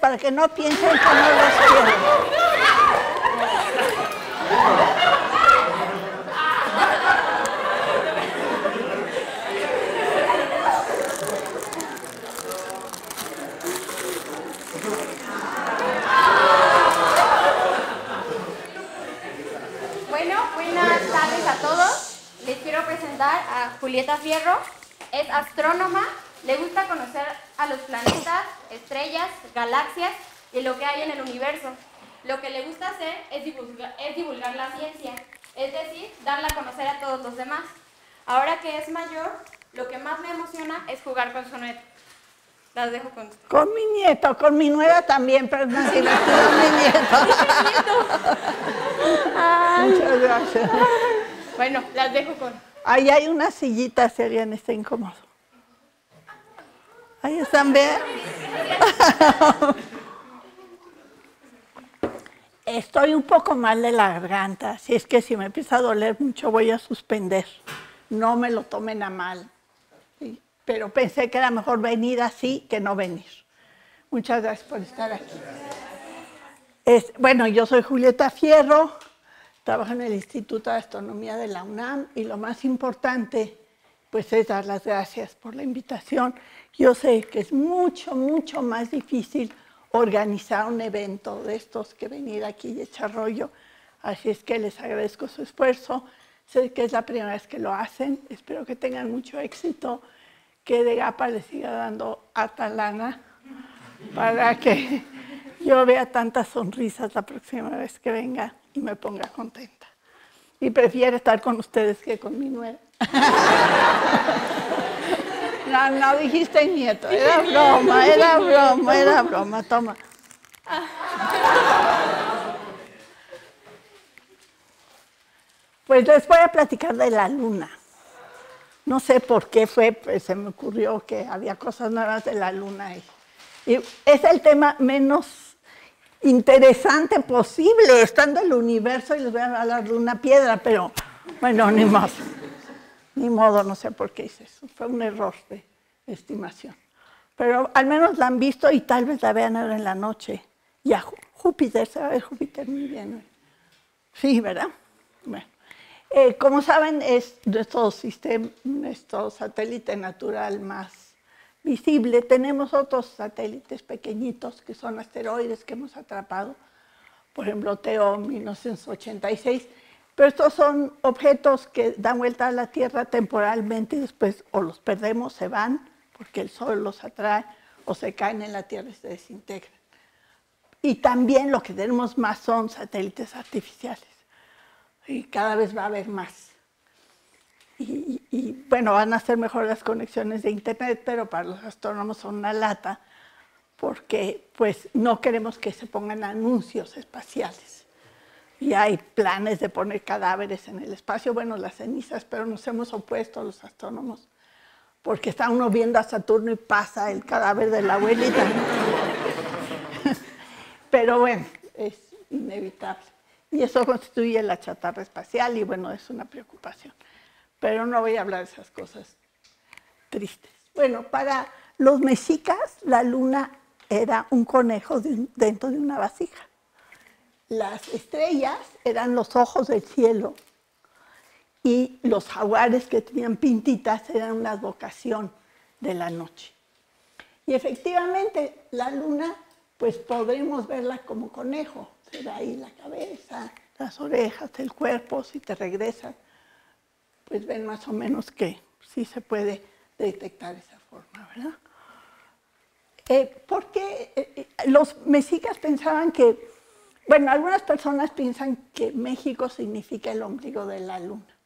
para que no piensen que no los quiero. A todos. Les quiero presentar a Julieta Fierro. Es astrónoma, le gusta conocer a los planetas, estrellas, galaxias y lo que hay en el universo. Lo que le gusta hacer es divulgar, es divulgar la ciencia, es decir, darla a conocer a todos los demás. Ahora que es mayor, lo que más me emociona es jugar con su nieto. Las dejo con Con mi nieto, con mi nuera también, pero es más divertido mi nieto. Muchas gracias. Bueno, las dejo con. Ahí hay una sillita, si alguien está incómodo. Ahí están, vean. Estoy un poco mal de la garganta, así es que si me empieza a doler mucho voy a suspender. No me lo tomen a mal. Pero pensé que era mejor venir así que no venir. Muchas gracias por estar aquí. Bueno, yo soy Julieta Fierro, trabajo en el Instituto de Astronomía de la UNAM y lo más importante, pues es dar las gracias por la invitación. Yo sé que es mucho, mucho más difícil organizar un evento de estos que venir aquí y echar rollo, así es que les agradezco su esfuerzo. Sé que es la primera vez que lo hacen, espero que tengan mucho éxito, que de GAPA les siga dando harta lana para que yo vea tantas sonrisas la próxima vez que venga y me ponga contenta. Y prefiero estar con ustedes que con mi nuera. No, no dijiste nieto, era broma, era broma, era broma, toma. Pues les voy a platicar de la luna. No sé por qué fue, pues se me ocurrió que había cosas nuevas de la luna. Y, y es el tema menos interesante posible, estando el universo y les voy a hablar de una piedra, pero bueno, ni modo. Ni modo, no sé por qué hice eso. Fue un error de estimación. Pero al menos la han visto y tal vez la vean ahora en la noche. Y a Jú- Júpiter, se va a ver Júpiter muy bien. Sí, ¿verdad? Bueno. Eh, como saben, es nuestro sistema, nuestro satélite natural más visible. Tenemos otros satélites pequeñitos que son asteroides que hemos atrapado, por ejemplo, TEO 1986. Pero estos son objetos que dan vuelta a la Tierra temporalmente y después o los perdemos, se van, porque el Sol los atrae, o se caen en la Tierra y se desintegran. Y también lo que tenemos más son satélites artificiales. Y cada vez va a haber más. Y, bueno, van a ser mejor las conexiones de Internet, pero para los astrónomos son una lata, porque pues no queremos que se pongan anuncios espaciales. Y hay planes de poner cadáveres en el espacio, bueno, las cenizas, pero nos hemos opuesto los astrónomos, porque está uno viendo a Saturno y pasa el cadáver de la abuelita. Pero bueno, es inevitable. Y eso constituye la chatarra espacial y bueno, es una preocupación. Pero no voy a hablar de esas cosas tristes. Bueno, para los mexicas la luna era un conejo dentro de una vasija. Las estrellas eran los ojos del cielo y los jaguares que tenían pintitas eran una advocación de la noche. Y efectivamente, la luna, pues podremos verla como conejo. Se ahí la cabeza, las orejas, el cuerpo, si te regresan, pues ven más o menos que sí se puede detectar esa forma, ¿verdad? Eh, porque eh, eh, los mexicas pensaban que, bueno, algunas personas piensan que México significa el ombligo de la luna.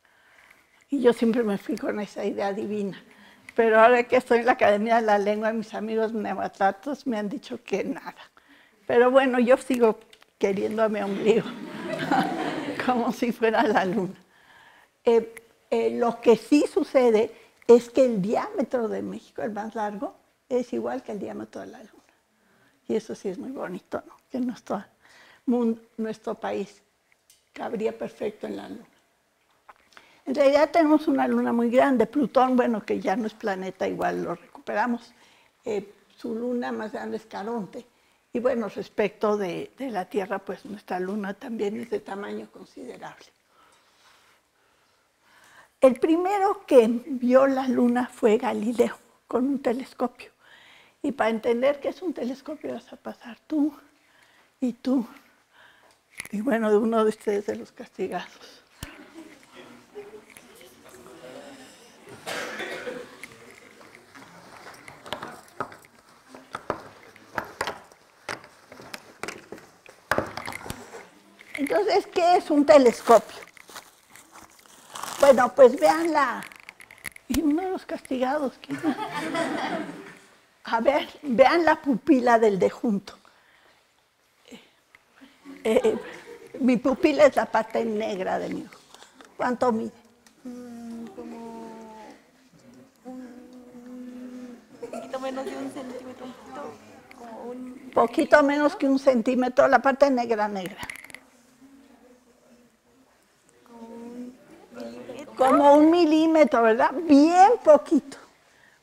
Y yo siempre me fui con esa idea divina. Pero ahora que estoy en la Academia de la Lengua, mis amigos neoatratos me han dicho que nada. Pero bueno, yo sigo queriendo a mi ombligo, como si fuera la luna. Eh, eh, lo que sí sucede es que el diámetro de México, el más largo, es igual que el diámetro de la luna. Y eso sí es muy bonito, ¿no? Que nuestro, nuestro país cabría perfecto en la luna. En realidad tenemos una luna muy grande, Plutón, bueno, que ya no es planeta, igual lo recuperamos. Eh, su luna más grande es Caronte. Y bueno, respecto de, de la Tierra, pues nuestra Luna también es de tamaño considerable. El primero que vio la Luna fue Galileo con un telescopio. Y para entender qué es un telescopio vas a pasar tú y tú. Y bueno, de uno de ustedes de los castigados. Entonces, ¿qué es un telescopio? Bueno, pues vean la... Y uno de los castigados. A ver, vean la pupila del de junto. Eh, mi pupila es la parte negra de mi ojo. ¿Cuánto mide? Mm, como un poquito menos de un centímetro, un poquito, como un Poquito menos que un centímetro, la parte negra, negra. Como un milímetro, ¿verdad? Bien poquito.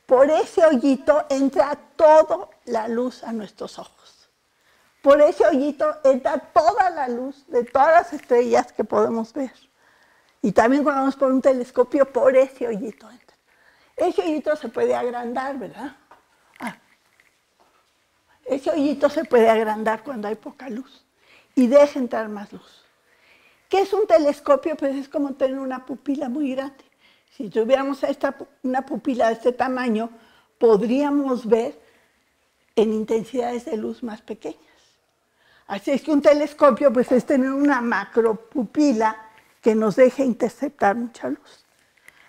Por ese hoyito entra toda la luz a nuestros ojos. Por ese hoyito entra toda la luz de todas las estrellas que podemos ver. Y también cuando vamos por un telescopio, por ese hoyito entra. Ese hoyito se puede agrandar, ¿verdad? Ah. Ese hoyito se puede agrandar cuando hay poca luz y deja entrar más luz. ¿Qué es un telescopio? Pues es como tener una pupila muy grande. Si tuviéramos esta, una pupila de este tamaño, podríamos ver en intensidades de luz más pequeñas. Así es que un telescopio pues, es tener una macropupila que nos deje interceptar mucha luz.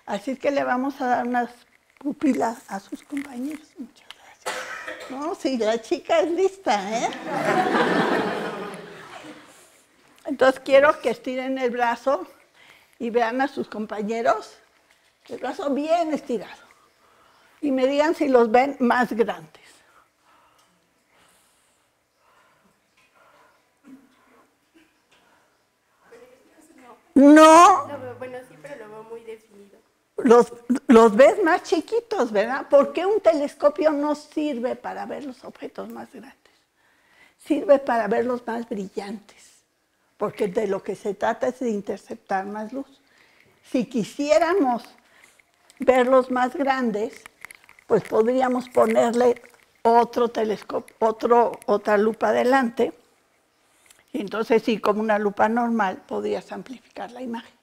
Así es que le vamos a dar unas pupilas a sus compañeros. Muchas gracias. No, sí, la chica es lista, ¿eh? Entonces quiero que estiren el brazo y vean a sus compañeros, el brazo bien estirado. Y me digan si los ven más grandes. No, bueno, sí, pero lo veo muy definido. los, los ves más chiquitos, ¿verdad? ¿Por qué un telescopio no sirve para ver los objetos más grandes? Sirve para verlos más brillantes, porque de lo que se trata es de interceptar más luz. Si quisiéramos verlos más grandes, pues podríamos ponerle otro telescopio, otro, otra lupa adelante, entonces sí, como una lupa normal, podrías amplificar la imagen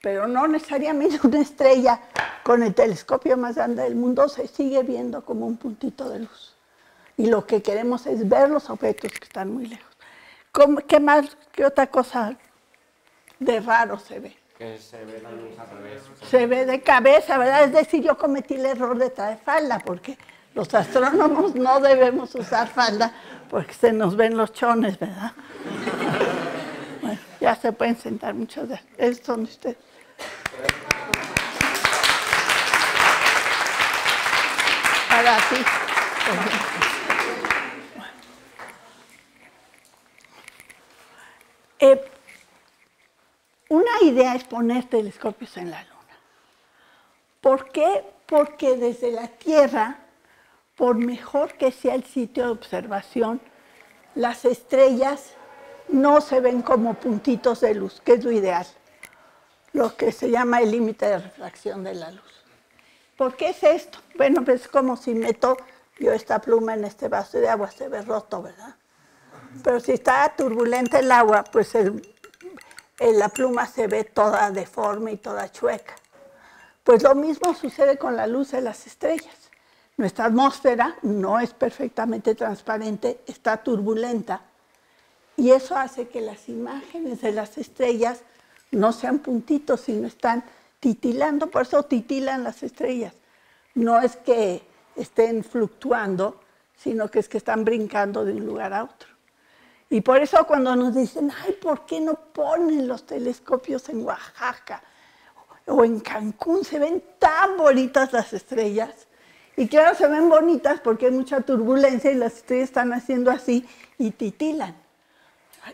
pero no necesariamente una estrella con el telescopio más grande del mundo se sigue viendo como un puntito de luz. Y lo que queremos es ver los objetos que están muy lejos. ¿Cómo- ¿Qué más, qué otra cosa de raro se ve? Que se ve la luz al revés. Se ve de cabeza, ¿verdad? Es decir, yo cometí el error de traer falda, porque los astrónomos no debemos usar falda porque se nos ven los chones, ¿verdad? Bueno, ya se pueden sentar, muchas gracias. Esos son ustedes. Para ti. Eh, una idea es poner telescopios en la Luna. ¿Por qué? Porque desde la Tierra, por mejor que sea el sitio de observación, las estrellas no se ven como puntitos de luz, que es lo ideal, lo que se llama el límite de refracción de la luz. ¿Por qué es esto? Bueno, pues es como si meto yo esta pluma en este vaso de agua, se ve roto, ¿verdad? Pero si está turbulenta el agua, pues el- la pluma se ve toda deforme y toda chueca. Pues lo mismo sucede con la luz de las estrellas. Nuestra atmósfera no es perfectamente transparente, está turbulenta. Y eso hace que las imágenes de las estrellas no sean puntitos, sino están titilando, por eso titilan las estrellas. No es que estén fluctuando, sino que es que están brincando de un lugar a otro. Y por eso cuando nos dicen, ay, ¿por qué no ponen los telescopios en Oaxaca o en Cancún? Se ven tan bonitas las estrellas. Y claro, se ven bonitas porque hay mucha turbulencia y las estrellas están haciendo así y titilan.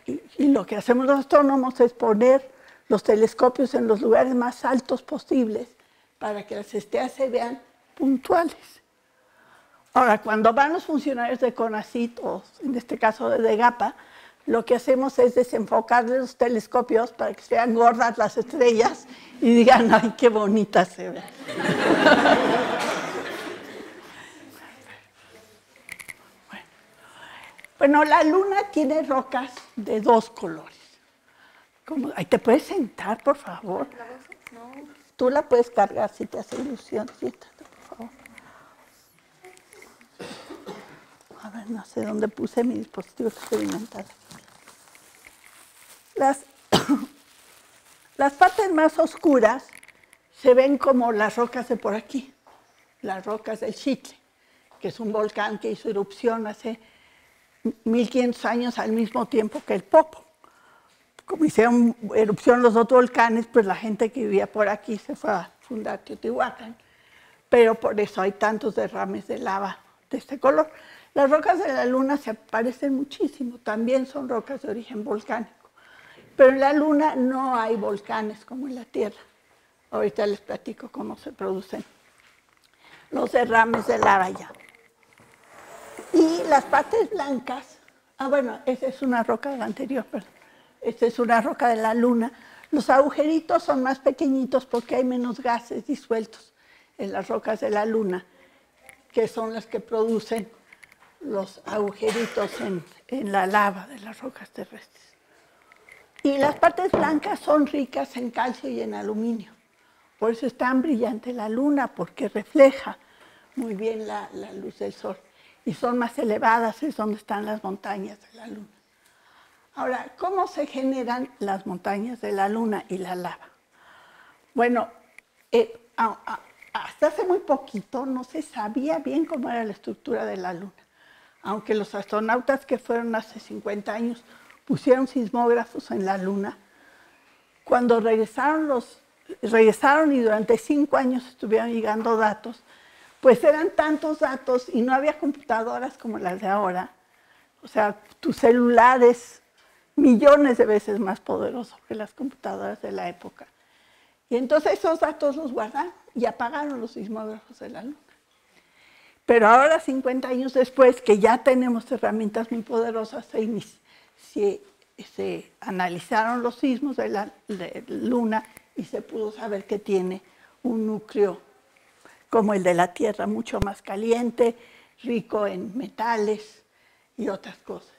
Y, lo que hacemos los astrónomos es poner los telescopios en los lugares más altos posibles para que las estrellas se vean puntuales. Ahora, cuando van los funcionarios de CONACIT, o en este caso de GAPA, lo que hacemos es desenfocar los telescopios para que se vean gordas las estrellas y digan, ay, qué bonitas se ven. bueno, la luna tiene rocas de dos colores. ¿Te puedes sentar, por favor? Tú la puedes cargar si te hace ilusión. Siéntate, por favor. A ver, no sé dónde puse mi dispositivo experimental. Las, las partes más oscuras se ven como las rocas de por aquí, las rocas del Chitle, que es un volcán que hizo erupción hace 1500 años al mismo tiempo que el Popo. Como hicieron erupción los otros volcanes, pues la gente que vivía por aquí se fue a fundar Teotihuacán. Pero por eso hay tantos derrames de lava de este color. Las rocas de la Luna se parecen muchísimo, también son rocas de origen volcánico. Pero en la Luna no hay volcanes como en la Tierra. Ahorita les platico cómo se producen los derrames de lava ya. Y las partes blancas, ah bueno, esa es una roca de la anterior, perdón. Esta es una roca de la Luna. Los agujeritos son más pequeñitos porque hay menos gases disueltos en las rocas de la Luna, que son las que producen los agujeritos en, la lava de las rocas terrestres. Y las partes blancas son ricas en calcio y en aluminio. Por eso es tan brillante la luna, porque refleja muy bien la luz del sol. Y son más elevadas, es donde están las montañas de la luna. Ahora, ¿cómo se generan las montañas de la luna y la lava? Bueno, eh, hasta hace muy poquito no se sabía bien cómo era la estructura de la luna. Aunque los astronautas que fueron hace 50 años pusieron sismógrafos en la luna, cuando regresaron, los, regresaron y durante cinco años estuvieron llegando datos, pues eran tantos datos y no había computadoras como las de ahora. O sea, tu celular es millones de veces más poderoso que las computadoras de la época. Y entonces esos datos los guardaron y apagaron los sismógrafos de la Luna. Pero ahora, 50 años después, que ya tenemos herramientas muy poderosas, se, analizaron los sismos de la Luna y se pudo saber que tiene un núcleo como el de la Tierra, mucho más caliente, rico en metales y otras cosas.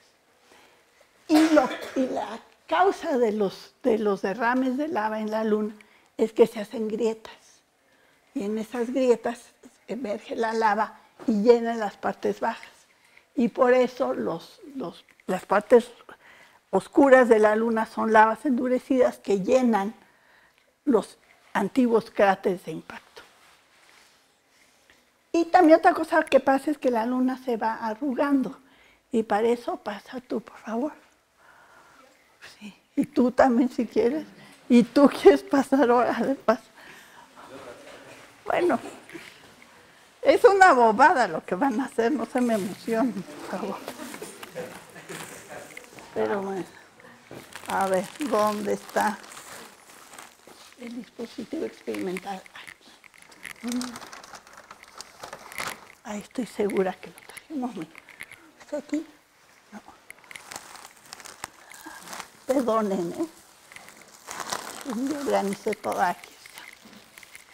Y, la causa de los, de los derrames de lava en la Luna es que se hacen grietas. Y en esas grietas emerge la lava y llena las partes bajas. Y por eso las partes oscuras de la Luna son lavas endurecidas que llenan los antiguos cráteres de impacto. Y también otra cosa que pasa es que la Luna se va arrugando. Y para eso pasa tú, por favor. Sí. Y tú también si quieres. Y tú quieres pasar ahora de paso. Bueno, es una bobada lo que van a hacer, no se me emocionen, por favor. Pero bueno, a ver, ¿dónde está el dispositivo experimental? Aquí. Ahí estoy segura que lo trajimos. ¿Está aquí? No. Perdonen, ¿eh? Yo organicé todo aquí.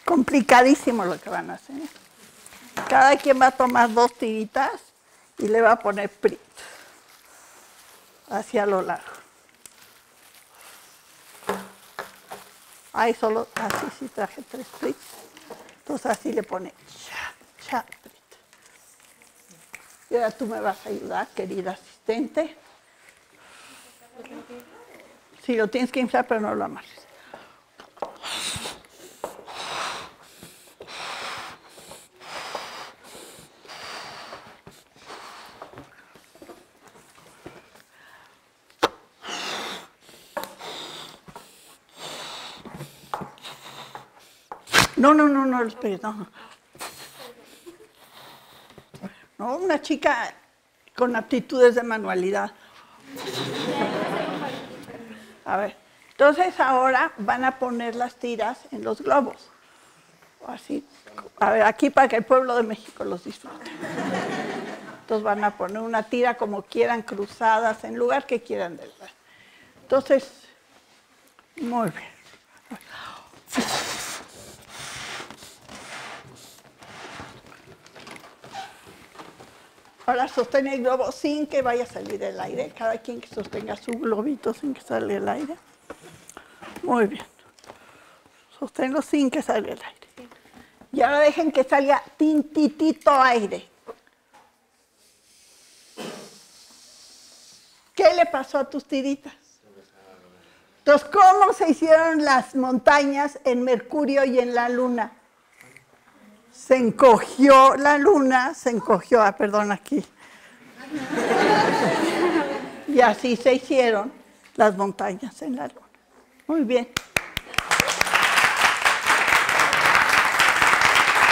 Complicadísimo lo que van a hacer. ¿eh? Cada quien va a tomar dos tiritas y le va a poner print hacia lo largo. Ahí solo, así sí traje tres prits. Entonces así le pone cha, cha. Y ahora tú me vas a ayudar, querida asistente. Sí, lo tienes que inflar, pero no lo amarres. No, no, no, no, espere, no. Una chica con aptitudes de manualidad. A ver, entonces ahora van a poner las tiras en los globos. Así, A ver, aquí para que el pueblo de México los disfrute. Entonces van a poner una tira como quieran, cruzadas, en lugar que quieran. Entonces, muy bien. Ahora sostén el globo sin que vaya a salir el aire. Cada quien que sostenga su globito sin que salga el aire. Muy bien. Sosténlo sin que salga el aire. Y ahora dejen que salga tintitito aire. ¿Qué le pasó a tus tiritas? Entonces, ¿cómo se hicieron las montañas en Mercurio y en la Luna? Se encogió la Luna, se encogió, ah, perdón, aquí. Y así se hicieron las montañas en la Luna. Muy bien.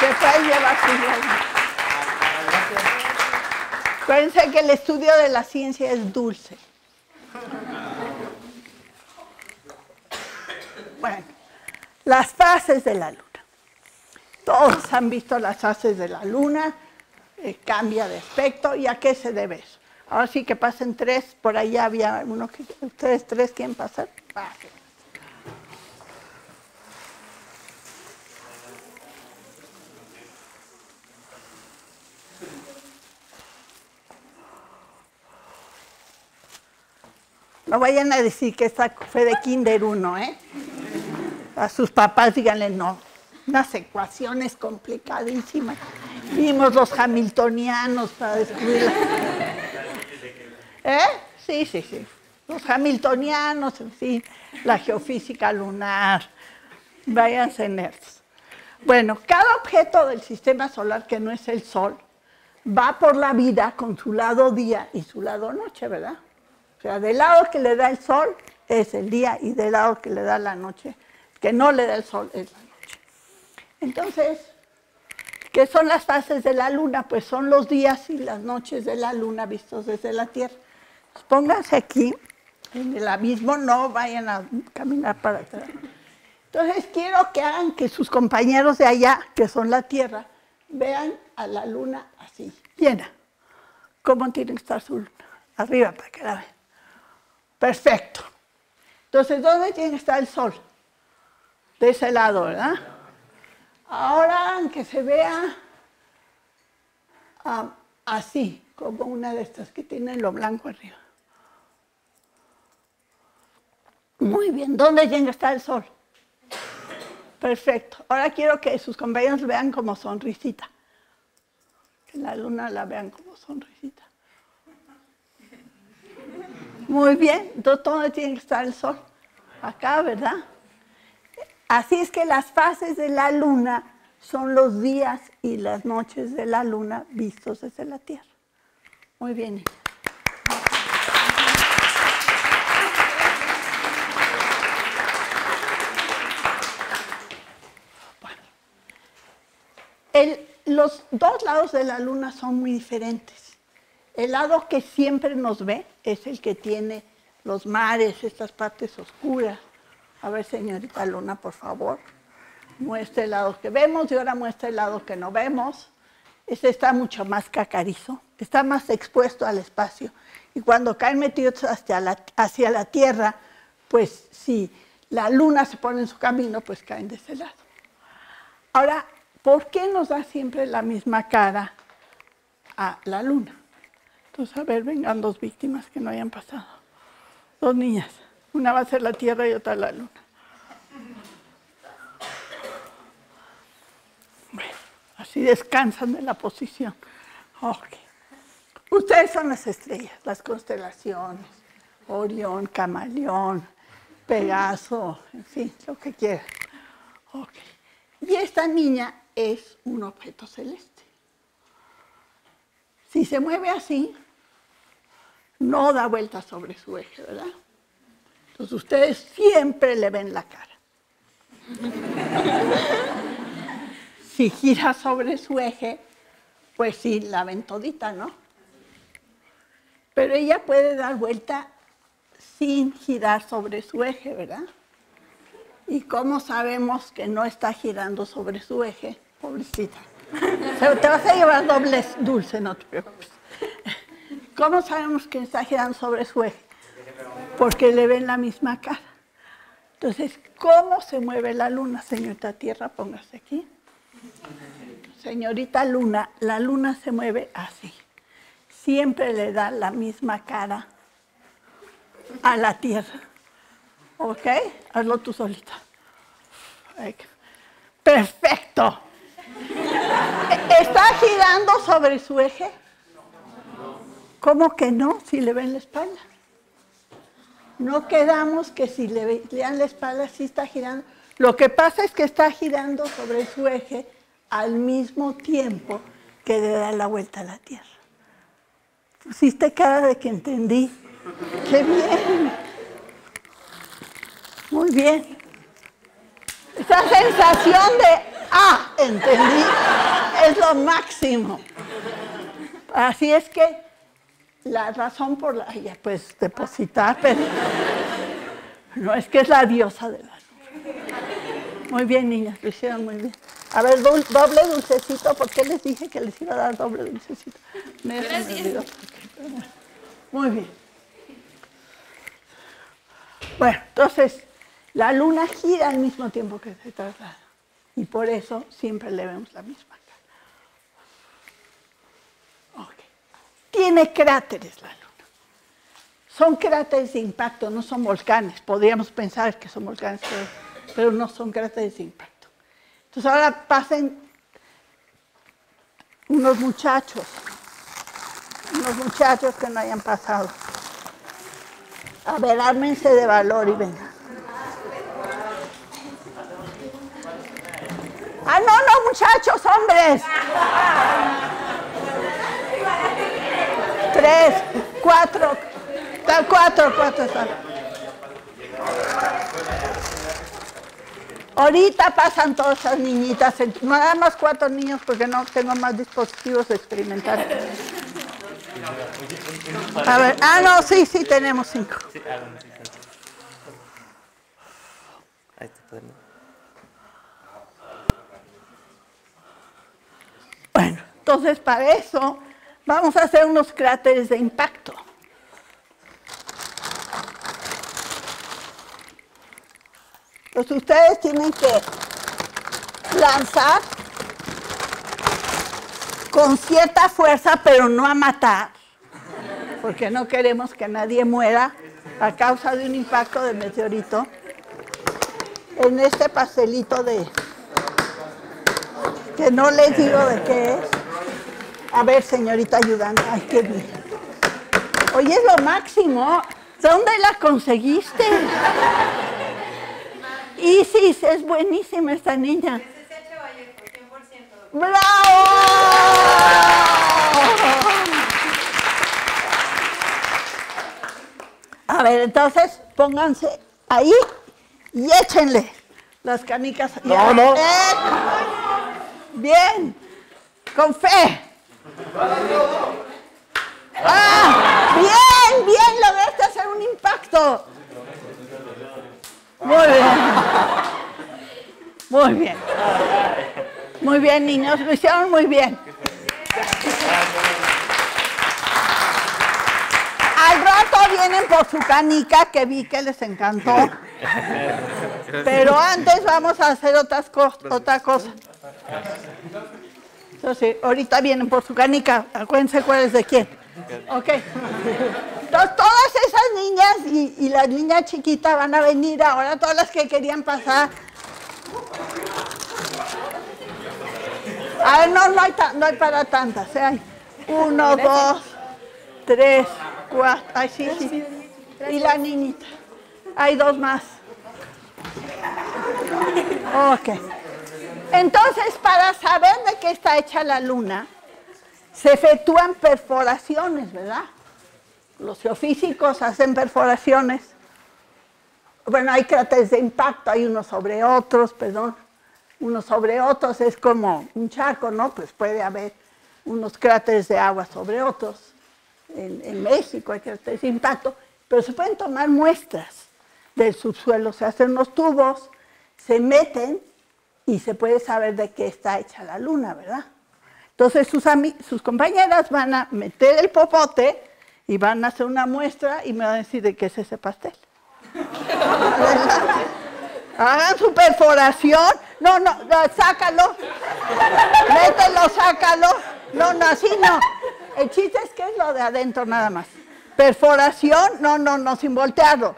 Se puede llevar Acuérdense que el estudio de la ciencia es dulce. Bueno, las fases de la luna. Todos han visto las fases de la luna, eh, cambia de aspecto, ¿y a qué se debe eso? Ahora sí que pasen tres, por ahí había uno que ustedes tres quieren pasar. No vayan a decir que esta fue de Kinder 1, ¿eh? A sus papás díganle no. Unas ecuaciones complicadísimas. Vimos los hamiltonianos para descubrirla. ¿Eh? Sí, sí, sí. Los hamiltonianos, en fin, la geofísica lunar. Váyanse nerds. Bueno, cada objeto del sistema solar que no es el Sol va por la vida con su lado día y su lado noche, ¿verdad? O sea, del lado que le da el sol es el día y del lado que le da la noche, que no le da el sol es la noche. Entonces, ¿qué son las fases de la luna? Pues son los días y las noches de la luna vistos desde la Tierra. Pues pónganse aquí, en el abismo, no vayan a caminar para atrás. Entonces quiero que hagan que sus compañeros de allá, que son la Tierra, vean a la luna así, llena. ¿Cómo tiene que estar su luna? Arriba para que la vean. Perfecto. Entonces, ¿dónde tiene que estar el sol? De ese lado, ¿verdad? Ahora, que se vea ah, así, como una de estas que tiene lo blanco arriba. Muy bien, ¿dónde que estar el sol? Perfecto. Ahora quiero que sus compañeros vean como sonrisita. Que la luna la vean como sonrisita. Muy bien, ¿dónde tiene que estar el sol? Acá, ¿verdad? Así es que las fases de la luna son los días y las noches de la luna vistos desde la Tierra. Muy bien. los dos lados de la luna son muy diferentes. El lado que siempre nos ve es el que tiene los mares, estas partes oscuras. A ver, señorita Luna, por favor, muestra el lado que vemos y ahora muestra el lado que no vemos. Este está mucho más cacarizo, está más expuesto al espacio. Y cuando caen metidos hacia la, hacia la Tierra, pues si la Luna se pone en su camino, pues caen de ese lado. Ahora, ¿por qué nos da siempre la misma cara a la Luna? Entonces, a ver, vengan dos víctimas que no hayan pasado. Dos niñas. Una va a ser la Tierra y otra la Luna. Bueno, así descansan de la posición. Ustedes son las estrellas, las constelaciones. Orión, Camaleón, Pegaso, en fin, lo que quieran. Y esta niña es un objeto celeste. Si se mueve así, no da vuelta sobre su eje, ¿verdad? Entonces ustedes siempre le ven la cara. si gira sobre su eje, pues sí, la ven todita, ¿no? Pero ella puede dar vuelta sin girar sobre su eje, ¿verdad? ¿Y cómo sabemos que no está girando sobre su eje? pobrecita. Te vas a llevar doble dulce, no te preocupes. ¿Cómo sabemos que está girando sobre su eje? Porque le ven la misma cara. Entonces, ¿cómo se mueve la luna, señorita Tierra? Póngase aquí. Señorita Luna, la luna se mueve así. Siempre le da la misma cara a la Tierra. ¿Ok? Hazlo tú solita. Perfecto. ¿Está girando sobre su eje? ¿Cómo que no? Si le ven la espalda. No quedamos que si le vean la espalda sí está girando. Lo que pasa es que está girando sobre su eje al mismo tiempo que le da la vuelta a la Tierra. Pusiste cara de que entendí. ¡Qué bien! Muy bien. Esa sensación de, ah, entendí, es lo máximo. Así es que la razón por la, ya pues depositar, pero no es que es la diosa de la luz. Muy bien, niñas, lo hicieron muy bien. A ver, doble dulcecito, ¿por qué les dije que les iba a dar doble dulcecito? Me, Muy bien. Bueno, entonces, la luna gira al mismo tiempo que se traslada. Y por eso siempre le vemos la misma Tiene cráteres la luna. Son cráteres de impacto, no son volcanes. Podríamos pensar que son volcanes, pero no son cráteres de impacto. Entonces ahora pasen unos muchachos, unos muchachos que no hayan pasado. A ver, ármense de valor y vengan. Ah, no, no, muchachos, hombres. Tres, cuatro, cuatro, cuatro. Ahorita pasan todas esas niñitas, nada más cuatro niños porque no tengo más dispositivos experimentales. A ver, ah, no, sí, sí, tenemos cinco. Bueno, entonces para eso vamos a hacer unos cráteres de impacto. Pues ustedes tienen que lanzar con cierta fuerza, pero no a matar, porque no queremos que nadie muera a causa de un impacto de meteorito en este pastelito de que no les digo de qué es. A ver, señorita ayudante, ay, qué bien. Oye, es lo máximo. ¿Dónde la conseguiste? Isis, es buenísima esta niña. ¡Bravo! A ver, entonces pónganse ahí y échenle las canicas. No, no. Bien, con fe. Ah, bien, bien, lograste hacer un impacto. Muy bien. Muy bien. Muy bien, niños, lo hicieron muy bien. Al rato vienen por su canica, que vi que les encantó. Pero antes vamos a hacer otras cosas, otra cosa. Entonces, ahorita vienen por su canica. Acuérdense cuál es de quién. Ok. Entonces, todas esas niñas y, las niñas chiquitas van a venir ahora, todas las que querían pasar. A ver, no, no hay, no hay para tantas. ¿eh? Hay uno, dos, tres, cuatro. Ay, sí, sí. Y la niñita. Hay dos más. Ok. Entonces, para saber de qué está hecha la luna, se efectúan perforaciones, ¿verdad? Los geofísicos hacen perforaciones. Bueno, hay cráteres de impacto, hay unos sobre otros, perdón. Unos sobre otros es como un charco, ¿no? Pues puede haber unos cráteres de agua sobre otros. En, México hay cráteres de impacto, pero se pueden tomar muestras del subsuelo, se hacen unos tubos, se meten y se puede saber de qué está hecha la luna, ¿verdad? Entonces sus, sus compañeras van a meter el popote y van a hacer una muestra y me van a decir de qué es ese pastel. Hagan su perforación. No, no, sácalo. Mételo, sácalo. No, no, así no. El chiste es que es lo de adentro nada más. Perforación, no, no, no, sin voltearlo.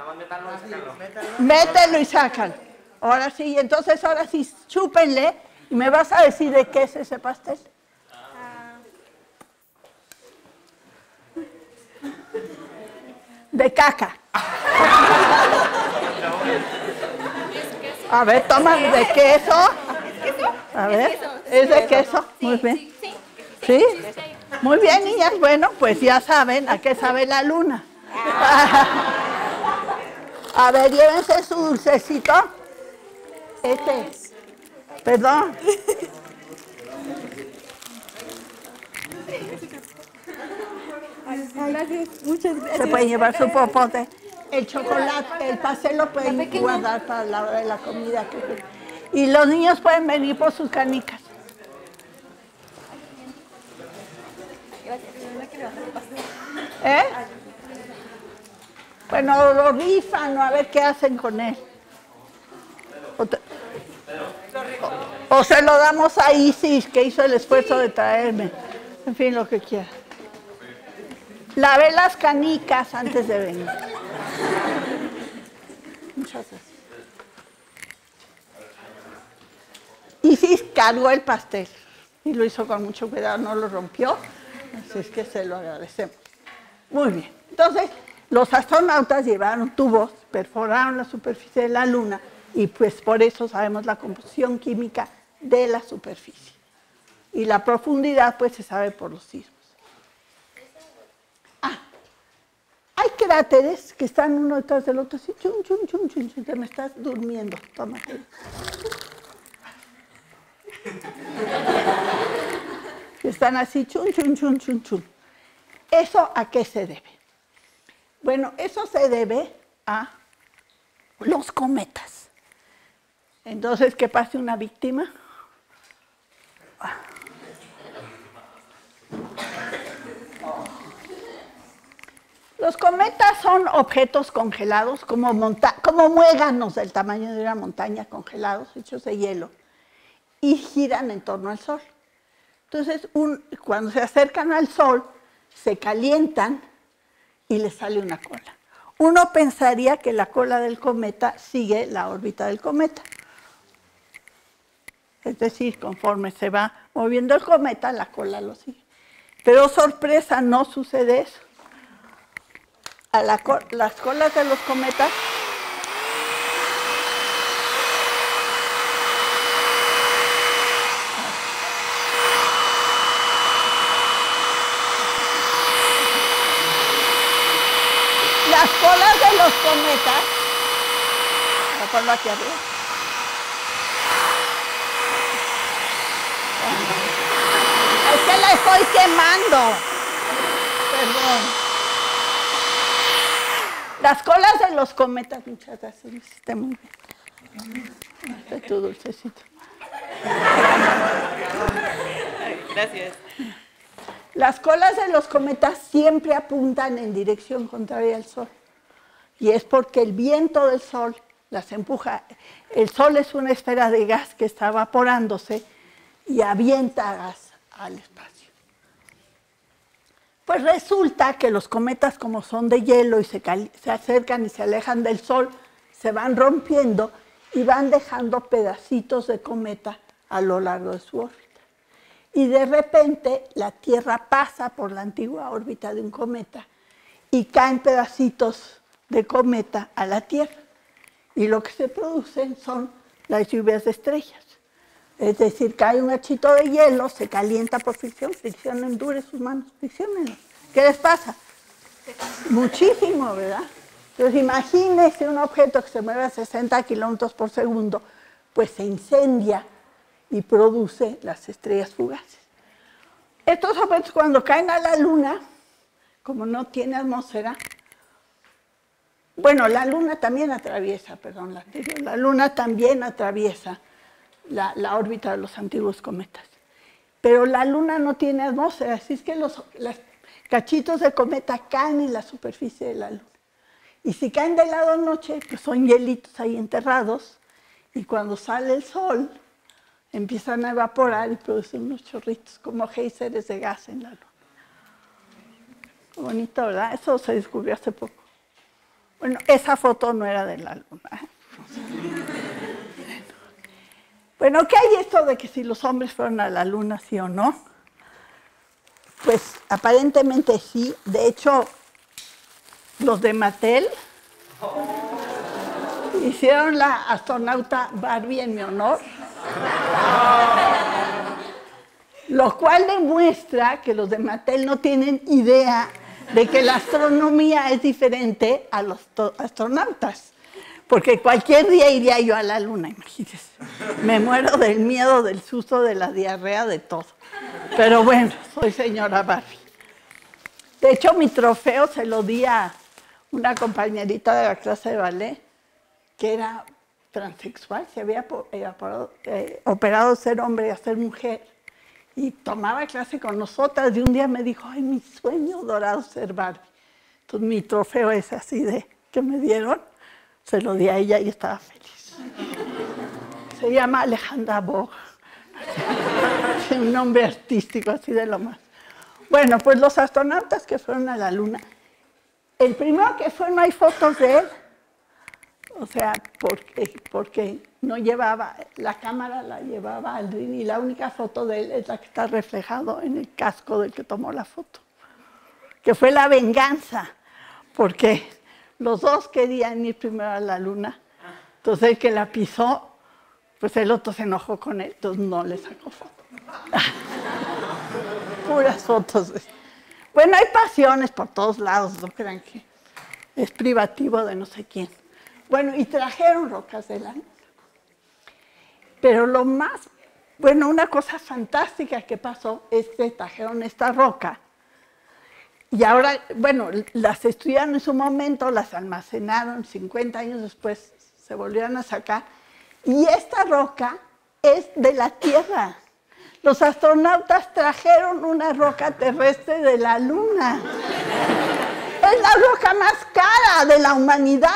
Mételo y sácalo. Ahora sí, entonces ahora sí, chúpenle y me vas a decir de qué es ese pastel. De caca. A ver, toma de queso. A ver, es de queso. Muy bien. ¿Sí? Muy bien, niñas. Bueno, pues ya saben a qué sabe la luna. A ver, llévense su dulcecito. Este. Perdón. Muchas gracias. Se puede llevar su popote. El chocolate, el pastel lo pueden guardar para la hora de la comida. Y los niños pueden venir por sus canicas. ¿Eh? Bueno, lo rifan, a ver qué hacen con él. O, se lo damos a Isis, que hizo el esfuerzo de traerme. En fin, lo que quiera. Lavé las canicas antes de venir. Muchas gracias. Isis cargó el pastel y lo hizo con mucho cuidado, no lo rompió. Así es que se lo agradecemos. Muy bien. Entonces, los astronautas llevaron tubos, perforaron la superficie de la Luna y pues por eso sabemos la composición química de la superficie. Y la profundidad pues se sabe por los sismos. Ah, hay cráteres que están uno detrás del otro así, chun, chun, chun, chun, chun, te me estás durmiendo, tómate. Que Están así, chun, chun, chun, chun, chun. ¿Eso a qué se debe? Bueno, eso se debe a los cometas. Entonces, ¿qué pase una víctima? Los cometas son objetos congelados, como, monta- como muéganos del tamaño de una montaña congelados, hechos de hielo, y giran en torno al Sol. Entonces, cuando se acercan al Sol, se calientan y les sale una cola. Uno pensaría que la cola del cometa sigue la órbita del cometa. Es decir, conforme se va moviendo el cometa, la cola lo sigue. Pero sorpresa, no sucede eso. A las colas de los cometas las colas de los cometas, voy a ponerlo aquí arriba. Que la estoy quemando. Perdón. Las colas de los cometas, muchas gracias, lo hiciste muy bien. Este es tu dulcecito. Gracias. Las colas de los cometas siempre apuntan en dirección contraria al Sol. Y es porque el viento del Sol las empuja. El Sol es una esfera de gas que está evaporándose y avienta gas al espacio. Pues resulta que los cometas, como son de hielo y se, se acercan y se alejan del Sol, se van rompiendo y van dejando pedacitos de cometa a lo largo de su órbita. Y de repente la Tierra pasa por la antigua órbita de un cometa y caen pedacitos de cometa a la Tierra. Y lo que se producen son las lluvias de estrellas. Es decir, cae un hachito de hielo, se calienta por fricción, fricción endure sus manos, friccionenlo. ¿Qué les pasa? Muchísimo, ¿verdad? Entonces imagínense un objeto que se mueve a 60 kilómetros por segundo, pues se incendia y produce las estrellas fugaces. Estos objetos cuando caen a la luna, como no tiene atmósfera, bueno, la luna también atraviesa, perdón, la la luna también atraviesa la, órbita de los antiguos cometas. Pero la luna no tiene atmósfera, así es que los cachitos de cometa caen en la superficie de la luna. Y si caen del lado noche, pues son hielitos ahí enterrados, y cuando sale el sol, empiezan a evaporar y producen unos chorritos, como géiseres de gas en la luna. Bonito, ¿verdad? Eso se descubrió hace poco. Bueno, esa foto no era de la luna. ¿eh? Bueno, ¿qué hay esto de que si los hombres fueron a la luna, sí o no? Pues aparentemente sí. De hecho, los de Mattel hicieron la astronauta Barbie en mi honor. Lo cual demuestra que los de Mattel no tienen idea de que la astronomía es diferente a los astronautas. Porque cualquier día iría yo a la luna, imagínense. Me muero del miedo, del susto, de la diarrea, de todo. Pero bueno, soy señora Barbie. De hecho, mi trofeo se lo di a una compañerita de la clase de ballet que era transexual, se había eh, operado ser hombre a ser mujer y tomaba clase con nosotras y un día me dijo, ay, mi sueño dorado ser Barbie. Entonces mi trofeo es así de que me dieron, se lo di a ella y estaba feliz. Se llama Alejandra Bog, un nombre artístico así de lo más. Bueno, pues los astronautas que fueron a la Luna, el primero que fue no hay fotos de él, o sea, porque, porque no llevaba, la cámara la llevaba Aldrin y la única foto de él es la que está reflejado en el casco del que tomó la foto, que fue la venganza, porque los dos querían ir primero a la luna, entonces el que la pisó, pues el otro se enojó con él, entonces no le sacó foto. Puras fotos. Bueno, hay pasiones por todos lados, no crean que es privativo de no sé quién. Bueno, y trajeron rocas de la luna. Pero lo más, bueno, una cosa fantástica que pasó es que trajeron esta roca. Y ahora, bueno, las estudiaron en su momento, las almacenaron, 50 años después se volvieron a sacar. Y esta roca es de la Tierra. Los astronautas trajeron una roca terrestre de la Luna. Es la roca más cara de la humanidad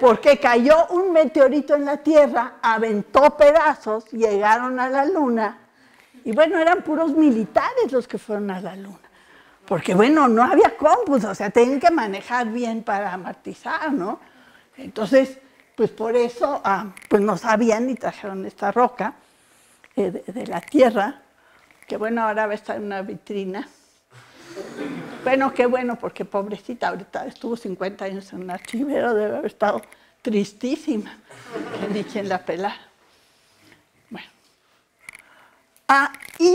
porque cayó un meteorito en la Tierra, aventó pedazos, llegaron a la Luna, y bueno, eran puros militares los que fueron a la Luna. Porque bueno, no había cómputo, o sea, tenían que manejar bien para amortizar, ¿no? Entonces, pues por eso, ah, pues no sabían y trajeron esta roca eh, de, la Tierra, que bueno, ahora va a estar en una vitrina. Bueno, qué bueno, porque pobrecita, ahorita estuvo 50 años en un archivero, debe haber estado tristísima, que ni quien la pelara. Bueno. Ah, y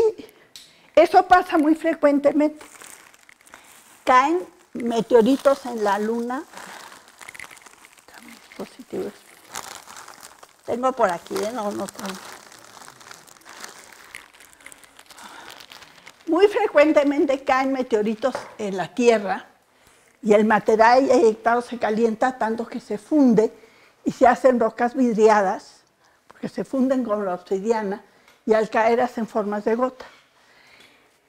eso pasa muy frecuentemente. Caen meteoritos en la luna. Positivos. Tengo por aquí, ¿eh? no, no tengo. Muy frecuentemente caen meteoritos en la Tierra y el material eyectado se calienta tanto que se funde y se hacen rocas vidriadas, porque se funden con la obsidiana y al caer hacen formas de gota.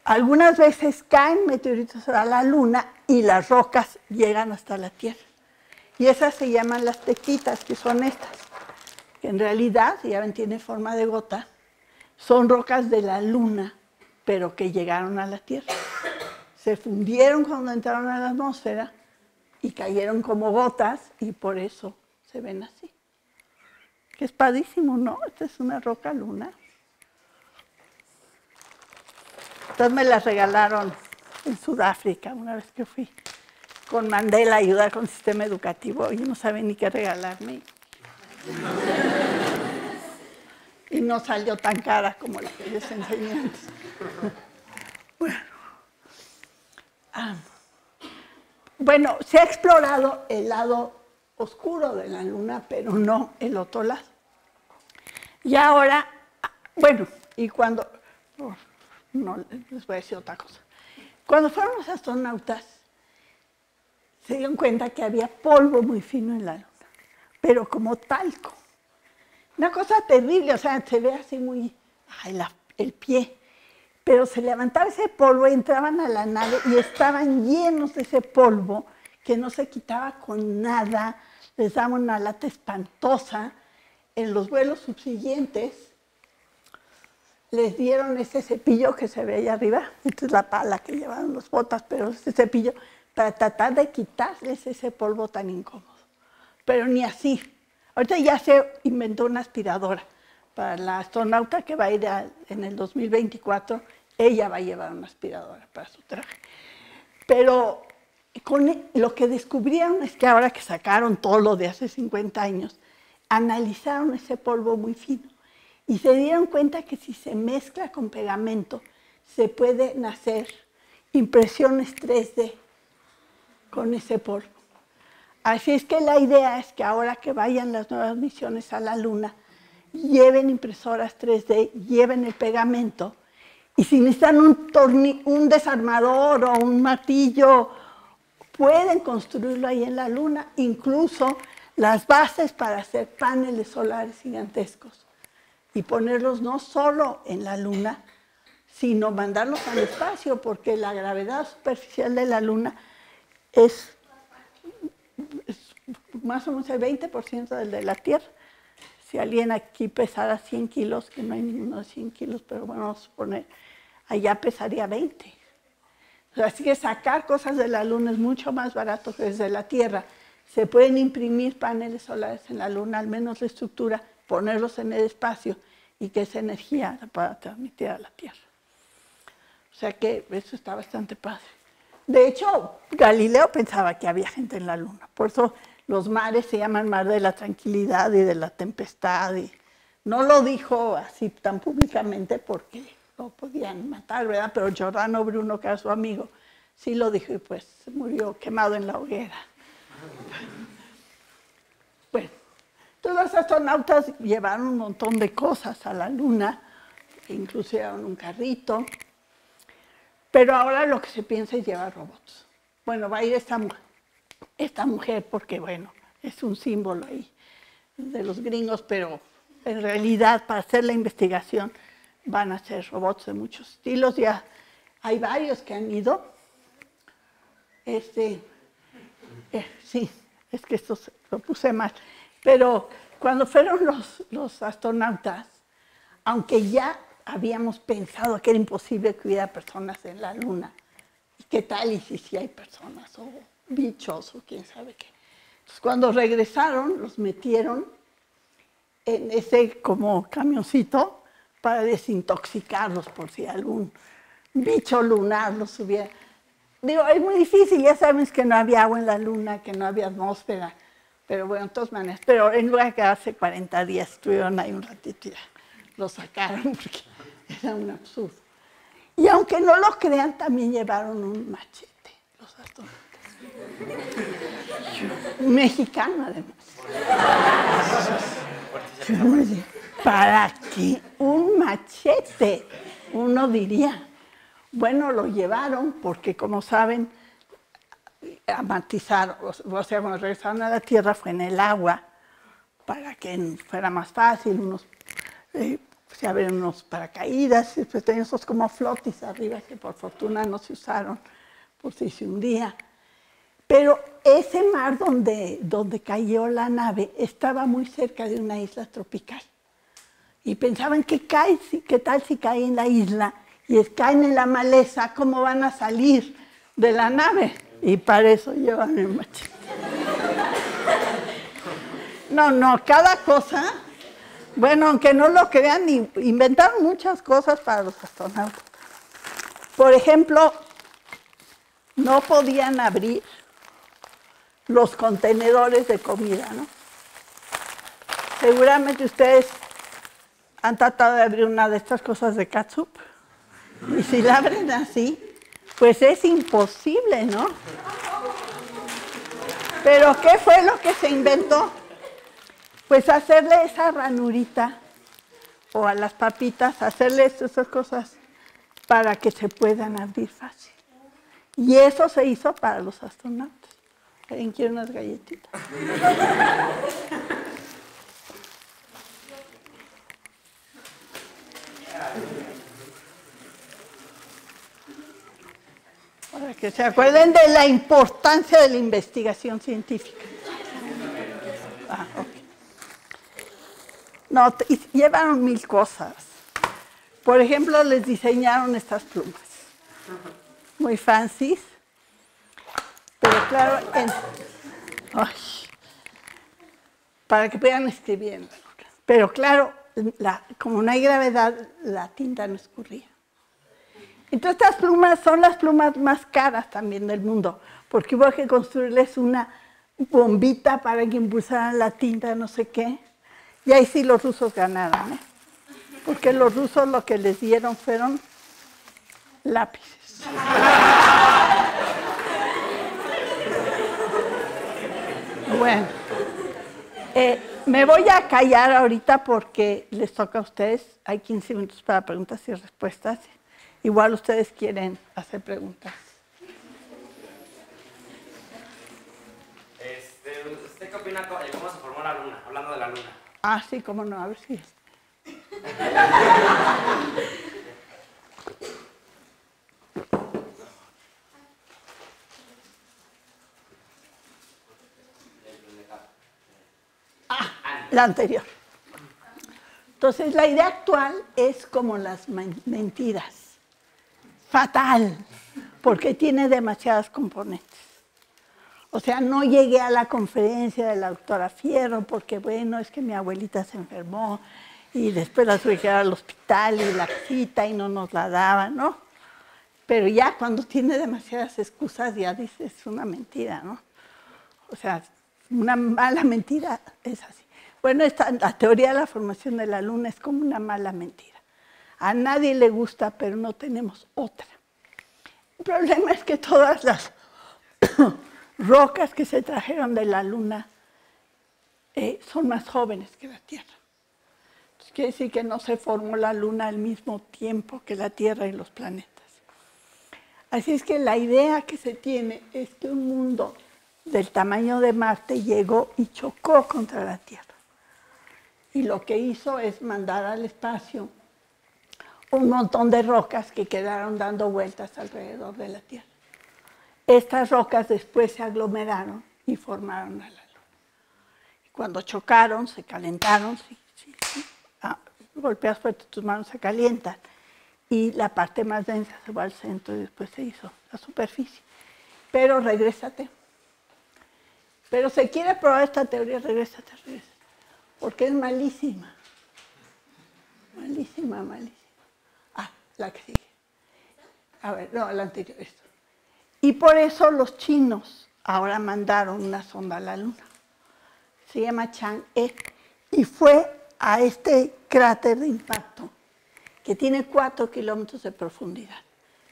Algunas veces caen meteoritos a la Luna y las rocas llegan hasta la Tierra. Y esas se llaman las tequitas, que son estas, que en realidad, ya ven, tienen forma de gota, son rocas de la Luna pero que llegaron a la Tierra. Se fundieron cuando entraron a la atmósfera y cayeron como gotas y por eso se ven así. Que es padísimo, ¿no? Esta es una roca luna. Entonces me las regalaron en Sudáfrica una vez que fui con Mandela a ayudar con el sistema educativo y no saben ni qué regalarme. y no salió tan cara como la que les enseñé. Bueno. Ah. bueno, se ha explorado el lado oscuro de la luna, pero no el otro lado. Y ahora, bueno, y cuando, no les voy a decir otra cosa. Cuando fueron los astronautas, se dieron cuenta que había polvo muy fino en la luna, pero como talco. Una cosa terrible, o sea, se ve así muy, el pie. Pero se levantaba ese polvo, entraban a la nave y estaban llenos de ese polvo que no se quitaba con nada, les daba una lata espantosa. En los vuelos subsiguientes les dieron ese cepillo que se ve ahí arriba, esta es la pala que llevaron los botas, pero ese cepillo para tratar de quitarles ese polvo tan incómodo. Pero ni así. Ahorita ya se inventó una aspiradora para la astronauta que va a ir en el 2024. Ella va a llevar una aspiradora para su traje. Pero con e- lo que descubrieron es que ahora que sacaron todo lo de hace 50 años, analizaron ese polvo muy fino y se dieron cuenta que si se mezcla con pegamento, se pueden hacer impresiones 3D con ese polvo. Así es que la idea es que ahora que vayan las nuevas misiones a la Luna, lleven impresoras 3D, lleven el pegamento y si necesitan un, un desarmador o un martillo, pueden construirlo ahí en la Luna, incluso las bases para hacer paneles solares gigantescos y ponerlos no solo en la Luna, sino mandarlos al espacio, porque la gravedad superficial de la Luna es, más o menos el 20% del de la Tierra. Si alguien aquí pesara 100 kilos, que no hay ninguno de 100 kilos, pero bueno, vamos a suponer, allá pesaría 20. O sea, Así que sacar cosas de la Luna es mucho más barato que desde la Tierra. Se pueden imprimir paneles solares en la Luna, al menos la estructura, ponerlos en el espacio y que esa energía la pueda transmitir a la Tierra. O sea que eso está bastante padre. De hecho, Galileo pensaba que había gente en la Luna. Por eso los mares se llaman mar de la tranquilidad y de la tempestad. Y no lo dijo así tan públicamente porque lo podían matar, ¿verdad? Pero Giordano Bruno, que era su amigo, sí lo dijo y pues murió quemado en la hoguera. Bueno, todos los astronautas llevaron un montón de cosas a la Luna, llevaron un carrito, pero ahora lo que se piensa es llevar robots. Bueno, va a ir esta, mu- esta mujer porque, bueno, es un símbolo ahí de los gringos, pero en realidad para hacer la investigación van a ser robots de muchos estilos. Ya hay varios que han ido. Este, eh, sí, es que esto lo puse mal. Pero cuando fueron los, los astronautas, aunque ya habíamos pensado que era imposible que hubiera personas en la Luna, ¿y qué tal y si sí hay personas o bichos o quién sabe qué? Entonces, cuando regresaron, los metieron en ese como camioncito para desintoxicarlos por si algún bicho lunar los hubiera. Digo, es muy difícil, ya sabes que no había agua en la luna, que no había atmósfera, pero bueno, de todas maneras, pero en lugar de quedarse 40 días, estuvieron ahí un ratito y lo sacaron porque era un absurdo. Y aunque no lo crean, también llevaron un machete, los astronautas. Mexicano además. ¿Para qué un machete? Uno diría. Bueno, lo llevaron porque, como saben, amortizaron, o sea, cuando regresaron a la Tierra fue en el agua para que fuera más fácil, unos, eh, se abren unos paracaídas, y después tenían esos como flotis arriba que por fortuna no se usaron por si se hundía. Pero ese mar donde, donde cayó la nave estaba muy cerca de una isla tropical. Y pensaban, ¿qué, cae, ¿qué tal si caen en la isla y caen en la maleza? ¿Cómo van a salir de la nave? Y para eso llevan el machete. No, no, cada cosa. Bueno, aunque no lo crean, in- inventaron muchas cosas para los astronautas. Por ejemplo, no podían abrir los contenedores de comida, ¿no? Seguramente ustedes han tratado de abrir una de estas cosas de catsup y si la abren así, pues es imposible, ¿no? Pero ¿qué fue lo que se inventó? Pues hacerle esa ranurita o a las papitas, hacerles esas cosas para que se puedan abrir fácil. Y eso se hizo para los astronautas. ¿Alguien quiere unas galletitas? Que se acuerden de la importancia de la investigación científica. Ah. No, llevaron mil cosas. Por ejemplo, les diseñaron estas plumas. Muy fancies. Pero claro, para que puedan escribir. Pero claro, la- como no hay gravedad, la tinta no escurría. Entonces estas plumas son las plumas más caras también del mundo, porque hubo que construirles una bombita para que impulsaran la tinta, no sé qué. Y ahí sí los rusos ganaron, ¿eh? porque los rusos lo que les dieron fueron lápices. Bueno, eh, me voy a callar ahorita porque les toca a ustedes. Hay 15 minutos para preguntas y respuestas. Igual ustedes quieren hacer preguntas. Este, ¿Usted qué opina de cómo se formó la luna? Hablando de la luna. Ah, sí, cómo no, a ver si. Ah, la anterior. Entonces, la idea actual es como las men- mentiras. Fatal, porque tiene demasiadas componentes. O sea, no llegué a la conferencia de la doctora Fierro porque, bueno, es que mi abuelita se enfermó y después la tuve que llevar al hospital y la cita y no nos la daban, ¿no? Pero ya cuando tiene demasiadas excusas ya dices es una mentira, ¿no? O sea, una mala mentira es así. Bueno, esta, la teoría de la formación de la luna es como una mala mentira. A nadie le gusta, pero no tenemos otra. El problema es que todas las rocas que se trajeron de la luna eh, son más jóvenes que la Tierra. Entonces, quiere decir que no se formó la luna al mismo tiempo que la Tierra y los planetas. Así es que la idea que se tiene es que un mundo del tamaño de Marte llegó y chocó contra la Tierra. Y lo que hizo es mandar al espacio un montón de rocas que quedaron dando vueltas alrededor de la Tierra. Estas rocas después se aglomeraron y formaron a la Luna. Y cuando chocaron, se calentaron, sí, sí, sí. Ah, golpeas fuerte tus manos, se calientan. Y la parte más densa se va al centro y después se hizo la superficie. Pero regrésate. Pero se quiere probar esta teoría, regrésate, regrésate. Porque es malísima. Malísima, malísima. La que sigue. A ver, no, la anterior, esto. Y por eso los chinos ahora mandaron una sonda a la Luna. Se llama Chang'e y fue a este cráter de impacto que tiene cuatro kilómetros de profundidad.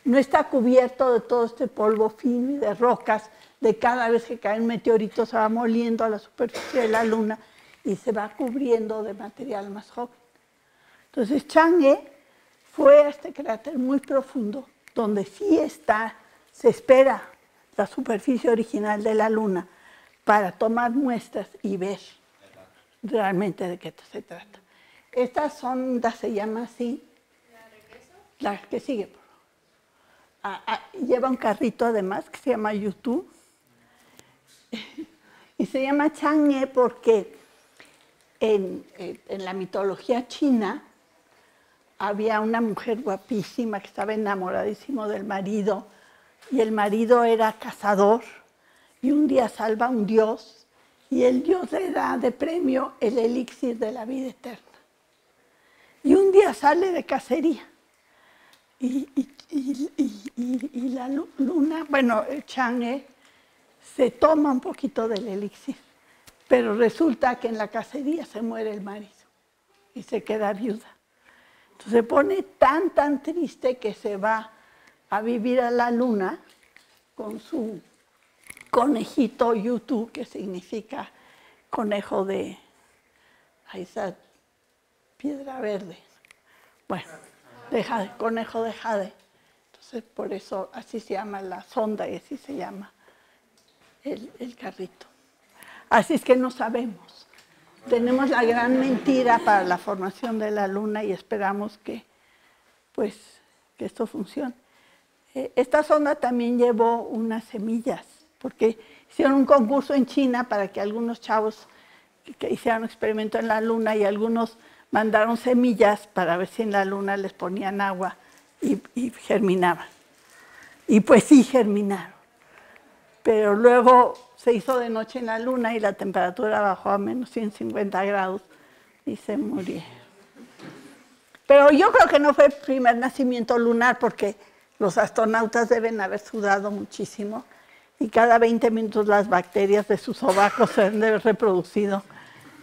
No está cubierto de todo este polvo fino y de rocas, de cada vez que cae un meteorito se va moliendo a la superficie de la Luna y se va cubriendo de material más joven. Entonces Chang'e fue a este cráter muy profundo, donde sí está, se espera la superficie original de la Luna para tomar muestras y ver realmente de qué se trata. Esta sonda se llama así. ¿La que sigue? Ah, ah, lleva un carrito además que se llama YouTube. y se llama Chang'e porque en- en la mitología china había una mujer guapísima que estaba enamoradísimo del marido y el marido era cazador y un día salva a un dios y el dios le da de premio el elixir de la vida eterna. Y un día sale de cacería y, y- y- y- la lu- luna, bueno, el Chang'e se toma un poquito del elixir, pero resulta que en la cacería se muere el marido y se queda viuda. Entonces se pone tan, tan triste que se va a vivir a la luna con su conejito YouTube, que significa conejo de a esa piedra verde. Bueno, conejo de jade. Entonces por eso así se llama la sonda y así se llama el, el carrito. Así es que no sabemos. Tenemos la gran mentira para la formación de la luna y esperamos que, pues, que esto funcione. Eh, esta sonda también llevó unas semillas, porque hicieron un concurso en China para que algunos chavos que hicieran un experimento en la luna y algunos mandaron semillas para ver si en la luna les ponían agua y, y germinaban. Y pues sí germinaron. Pero luego se hizo de noche en la luna y la temperatura bajó a menos 150 grados y se murieron. Pero yo creo que no fue el primer nacimiento lunar porque los astronautas deben haber sudado muchísimo y cada 20 minutos las bacterias de sus ovacos se deben haber reproducido.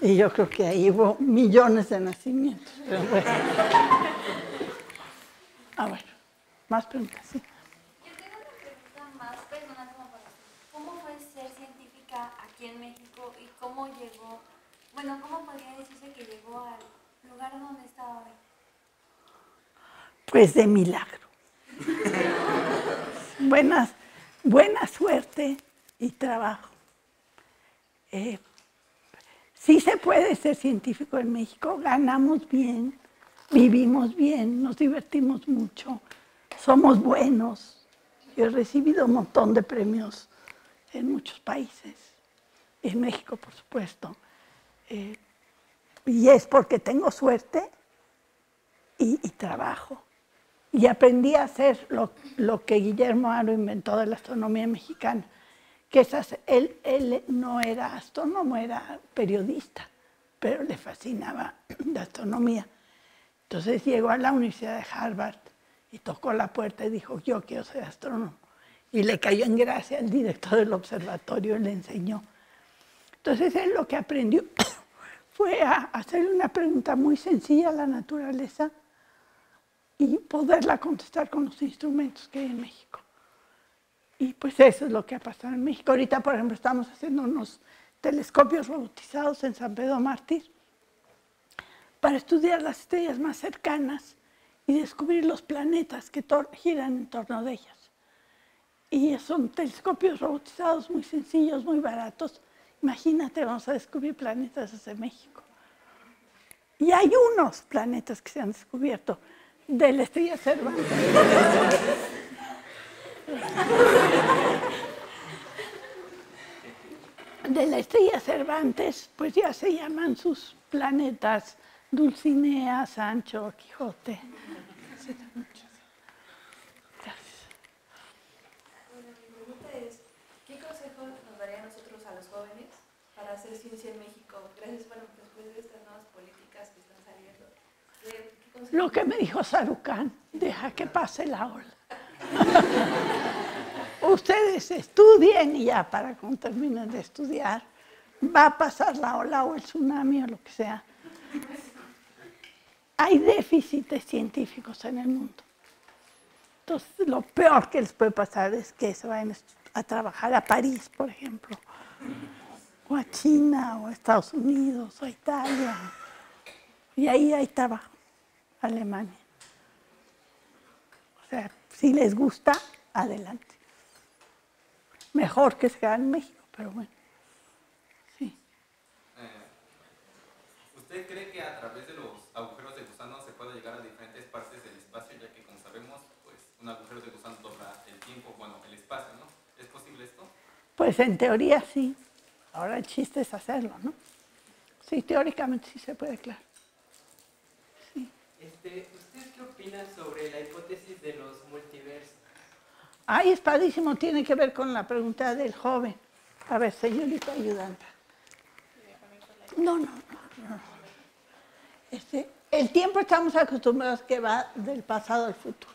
Y yo creo que ahí hubo millones de nacimientos. Pero bueno. Más preguntas, sí. Yo tengo una pregunta más personal como para ¿Cómo fue ser científica aquí en México y cómo llegó, bueno, cómo podría decirse que llegó al lugar donde está hoy? Pues de milagro. Buenas, buena suerte y trabajo. Eh, sí se puede ser científico en México, ganamos bien, vivimos bien, nos divertimos mucho, somos buenos. Yo he recibido un montón de premios en muchos países, en México por supuesto. Eh, y es porque tengo suerte y, trabajo. Y aprendí a hacer lo, lo, que Guillermo Aro inventó de la astronomía mexicana, que esas, él, él no era astrónomo, era periodista, pero le fascinaba la astronomía. Entonces llegó a la Universidad de Harvard y tocó la puerta y dijo, yo quiero ser astrónomo. Y le cayó en gracia al director del observatorio y le enseñó. Entonces él lo que aprendió fue a hacerle una pregunta muy sencilla a la naturaleza y poderla contestar con los instrumentos que hay en México. Y pues eso es lo que ha pasado en México. Ahorita, por ejemplo, estamos haciendo unos telescopios robotizados en San Pedro Mártir para estudiar las estrellas más cercanas y descubrir los planetas que giran en torno de ellas. Y son telescopios robotizados muy sencillos, muy baratos. Imagínate, vamos a descubrir planetas desde México. Y hay unos planetas que se han descubierto de la estrella Cervantes. De la estrella Cervantes, pues ya se llaman sus planetas Dulcinea, Sancho, Quijote. Gracias. Bueno, mi pregunta es, ¿qué consejo nos daría a nosotros, a los jóvenes, ciencia en México? Gracias, bueno, después de estas nuevas políticas que están saliendo. ¿qué, qué consejo Lo que me dijo Sarucán, deja que pase la ola. Ustedes estudien y ya para cuando terminen de estudiar, va a pasar la ola o el tsunami o lo que sea. Hay déficits científicos en el mundo. Entonces, lo peor que les puede pasar es que se vayan a trabajar a París, por ejemplo, o a China, o a Estados Unidos, o a Italia. Y ahí hay trabajo, Alemania. O sea, si les gusta, adelante. Mejor que se quedan en México, pero bueno. Sí. Eh, ¿Usted cree que a través de los agujeros de gusano se puede llegar a diferentes partes del espacio, ya que como sabemos, pues un agujero de gusano dobla el tiempo, bueno, el espacio, ¿no? ¿Es posible esto? Pues en teoría sí. Ahora el chiste es hacerlo, ¿no? Sí, teóricamente sí se puede, claro. Sí. Este, ¿Usted qué opina sobre la hipótesis de los multiversos? Ay, es padrísimo, tiene que ver con la pregunta del joven. A ver, señorita ayudante. No, no, no. no. Este, el tiempo estamos acostumbrados que va del pasado al futuro.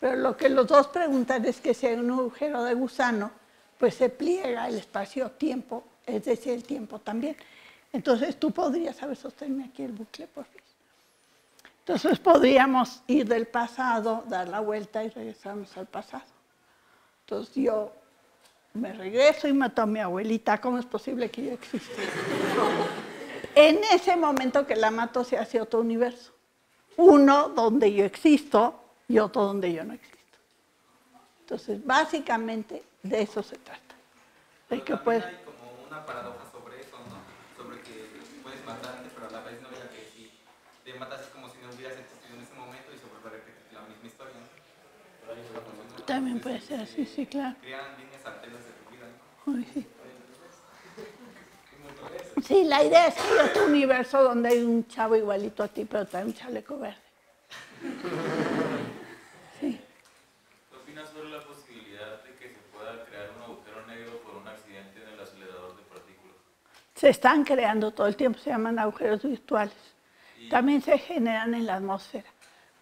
Pero lo que los dos preguntan es que si hay un agujero de gusano, pues se pliega el espacio-tiempo, es decir, el tiempo también. Entonces tú podrías, saber sostenerme aquí el bucle, por favor. Entonces podríamos ir del pasado, dar la vuelta y regresarnos al pasado. Entonces yo me regreso y mato a mi abuelita. ¿Cómo es posible que yo exista? En ese momento que la mato se hace otro universo. Uno donde yo existo y otro donde yo no existo. Entonces, básicamente de eso se trata. Pero que también puede... hay como una paradoja sobre eso, ¿no? Sobre que puedes matarte, pero a la vez no ya que si te matas es como si no hubieras existido en ese momento y se vuelve a repetir la misma historia, ¿no? También puede ser así, sí, claro. Crean líneas alternas de tu vida, ¿no? Uy, sí. Sí, la idea es que hay otro universo donde hay un chavo igualito a ti, pero trae un chaleco verde. Sí. ¿Qué opinas sobre la posibilidad de que se pueda crear un agujero negro por un accidente en el acelerador de partículas? Se están creando todo el tiempo, se llaman agujeros virtuales. También se generan en la atmósfera.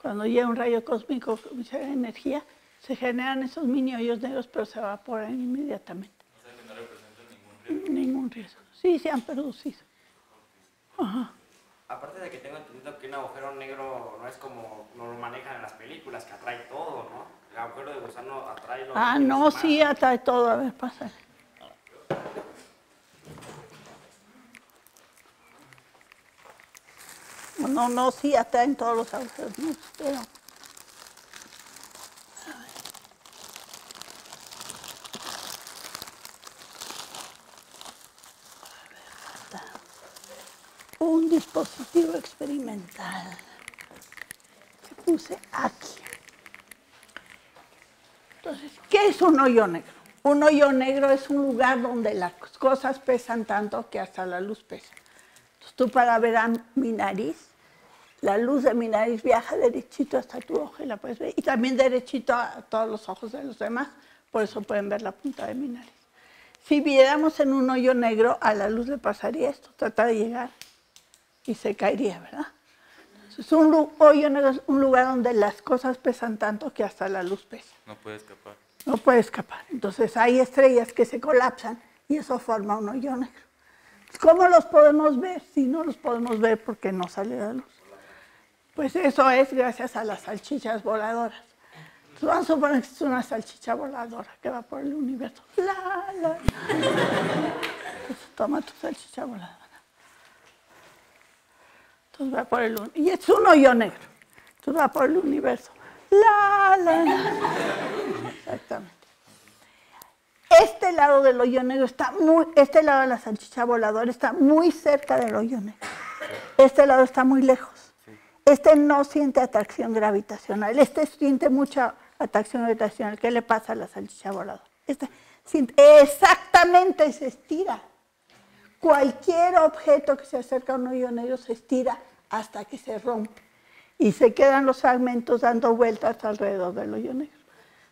Cuando llega un rayo cósmico con mucha energía, se generan esos mini hoyos negros, pero se evaporan inmediatamente. O sea que no representan ningún riesgo. Ningún riesgo. Sí, se han producido. Ajá. Aparte de que tengo entendido que un agujero negro no es como nos lo manejan en las películas, que atrae todo, ¿no? El agujero de gusano atrae lo que Ah, no, sí, atrae todo. A ver, pasa. No, no, sí, atraen todos los agujeros, no, pero... Un dispositivo experimental que puse aquí. Entonces, ¿qué es un hoyo negro? Un hoyo negro es un lugar donde las cosas pesan tanto que hasta la luz pesa. Entonces, tú para ver a mi nariz, la luz de mi nariz viaja derechito hasta tu ojo y la puedes ver. Y también derechito a todos los ojos de los demás, por eso pueden ver la punta de mi nariz. Si viéramos en un hoyo negro, a la luz le pasaría esto, trata de llegar y se caería, ¿verdad? Entonces, un hoyo negro es un lugar donde las cosas pesan tanto que hasta la luz pesa No puede escapar. no puede escapar. Entonces hay estrellas que se colapsan y eso forma un hoyo negro. ¿Cómo los podemos ver? Si no los podemos ver porque no sale la luz. Pues eso es gracias a las salchichas voladoras. Vamos a suponer que es una salchicha voladora que va por el universo. La, la. Entonces, toma tu salchicha voladora. Entonces va por el universo. Y es un hoyo negro. Entonces va por el universo. La, la. Exactamente. Este lado del hoyo negro está muy, este lado de la salchicha voladora está muy cerca del hoyo negro. Este lado está muy lejos. Este no siente atracción gravitacional. Este siente mucha atracción gravitacional. ¿Qué le pasa a la salchicha voladora? Este siente, exactamente se estira. Cualquier objeto que se acerca a un hoyo negro se estira hasta que se rompe. Y se quedan los fragmentos dando vueltas alrededor del hoyo negro.